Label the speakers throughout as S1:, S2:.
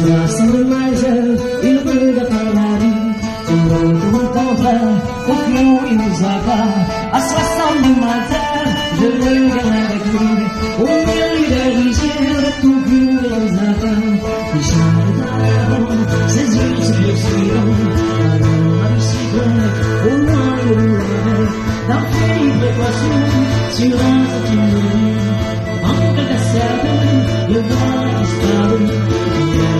S1: Tirar sem imagem e briga para Durante uma compra, o que nos lava A situação de matar, de liga na daqui O meu líder ligeiro, tu que nos lava E já me daram, seis dias se vestiram Para uma segunda, o nome do lava Não tem precoce, silêncio de mim Nunca dá certo, eu vou estar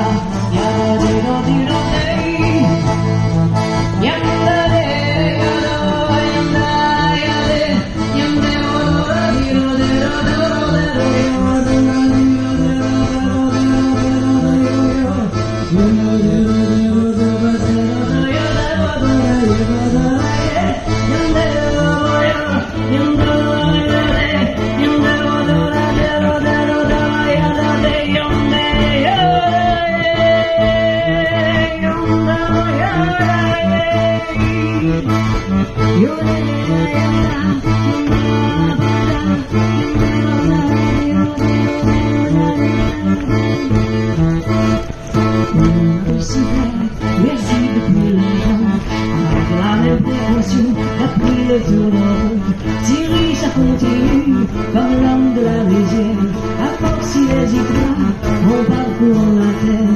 S1: Oh, Si riche à ça comme l'homme de la rivière, à force il hésitera, on parcourt la terre.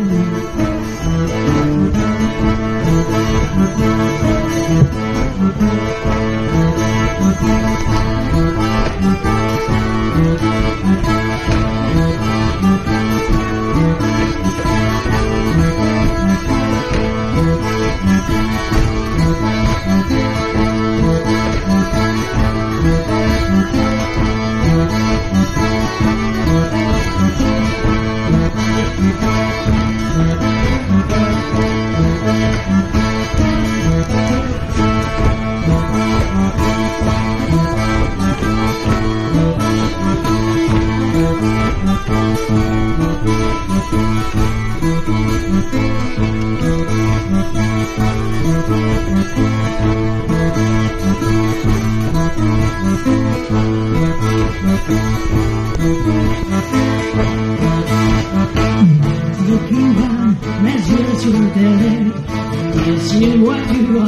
S1: Música